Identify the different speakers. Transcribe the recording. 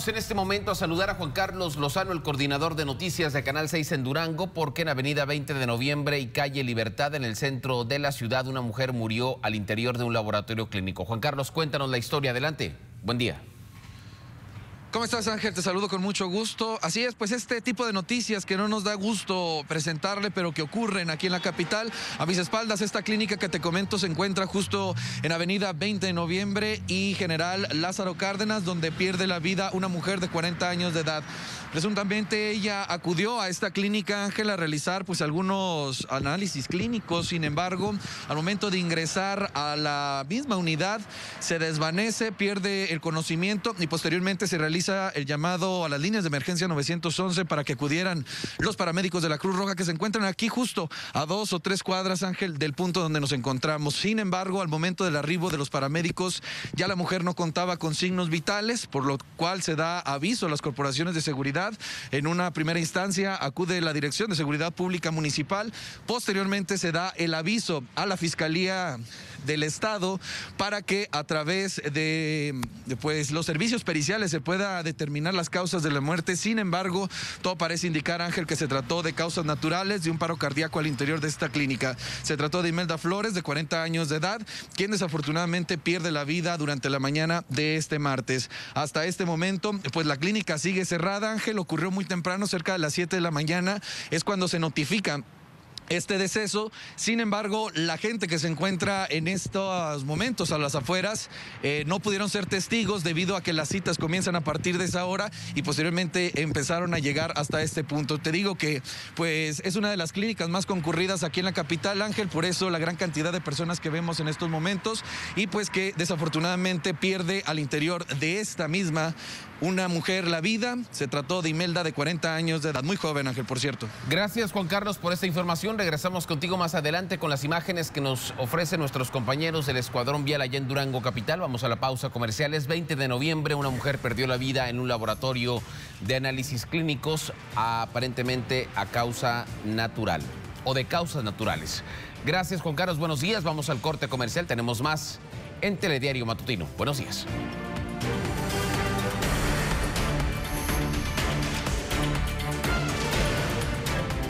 Speaker 1: Vamos en este momento a saludar a Juan Carlos Lozano, el coordinador de noticias de Canal 6 en Durango, porque en Avenida 20 de Noviembre y Calle Libertad, en el centro de la ciudad, una mujer murió al interior de un laboratorio clínico. Juan Carlos, cuéntanos la historia. Adelante. Buen día.
Speaker 2: ¿Cómo estás Ángel? Te saludo con mucho gusto. Así es, pues este tipo de noticias que no nos da gusto presentarle, pero que ocurren aquí en la capital. A mis espaldas, esta clínica que te comento se encuentra justo en Avenida 20 de Noviembre y General Lázaro Cárdenas, donde pierde la vida una mujer de 40 años de edad. Presuntamente ella acudió a esta clínica, Ángel, a realizar pues algunos análisis clínicos. Sin embargo, al momento de ingresar a la misma unidad, se desvanece, pierde el conocimiento y posteriormente se realiza el llamado a las líneas de emergencia 911 para que acudieran los paramédicos de la Cruz Roja que se encuentran aquí justo a dos o tres cuadras, Ángel, del punto donde nos encontramos. Sin embargo, al momento del arribo de los paramédicos, ya la mujer no contaba con signos vitales, por lo cual se da aviso a las corporaciones de seguridad. En una primera instancia acude la Dirección de Seguridad Pública Municipal. Posteriormente se da el aviso a la Fiscalía del Estado para que a través de, pues, los servicios periciales se pueda determinar las causas de la muerte. Sin embargo, todo parece indicar, Ángel, que se trató de causas naturales de un paro cardíaco al interior de esta clínica. Se trató de Imelda Flores, de 40 años de edad, quien desafortunadamente pierde la vida durante la mañana de este martes. Hasta este momento, pues la clínica sigue cerrada, Ángel, ocurrió muy temprano, cerca de las 7 de la mañana, es cuando se notifica este deceso. Sin embargo, la gente que se encuentra en estos momentos a las afueras eh, no pudieron ser testigos debido a que las citas comienzan a partir de esa hora y posteriormente empezaron a llegar hasta este punto. Te digo que pues es una de las clínicas más concurridas aquí en la capital, Ángel, por eso la gran cantidad de personas que vemos en estos momentos y pues que desafortunadamente pierde al interior de esta misma una mujer la vida. Se trató de Imelda de 40 años de edad, muy joven Ángel, por cierto.
Speaker 1: Gracias Juan Carlos por esta información. Regresamos contigo más adelante con las imágenes que nos ofrecen nuestros compañeros del Escuadrón Vial allá en Durango Capital. Vamos a la pausa comercial. Es 20 de noviembre, una mujer perdió la vida en un laboratorio de análisis clínicos, aparentemente a causa natural o de causas naturales. Gracias Juan Carlos, buenos días. Vamos al corte comercial, tenemos más en Telediario Matutino. Buenos días.